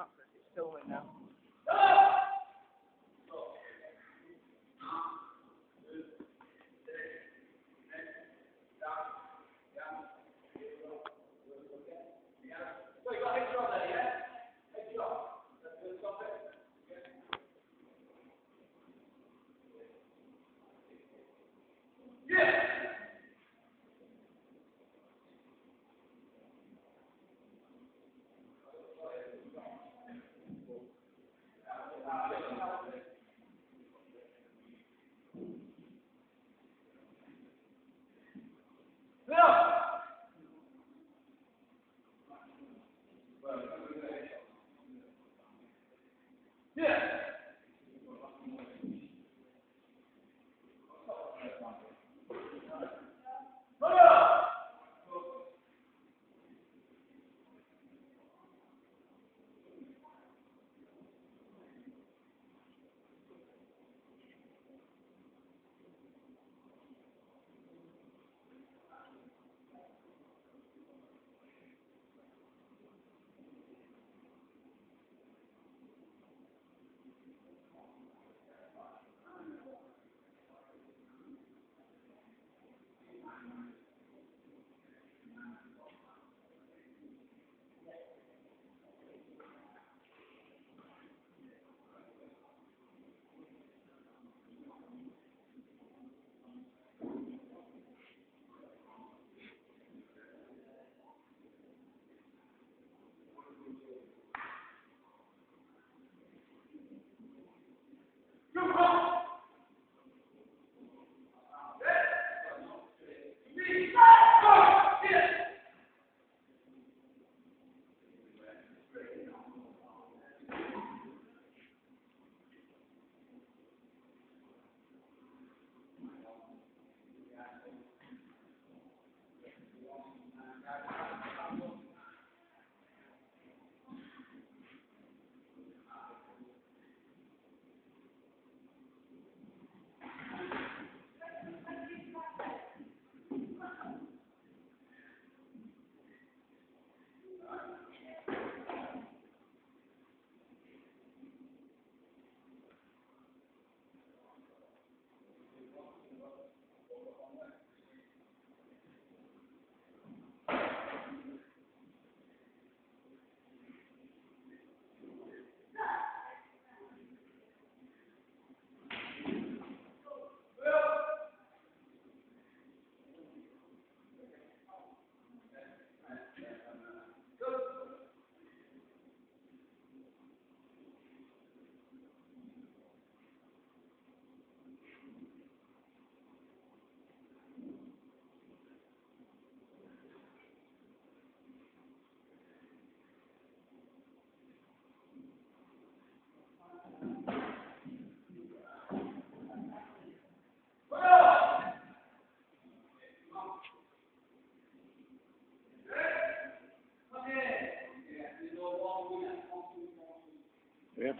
up because it's filming now. Um, Yeah. Yeah.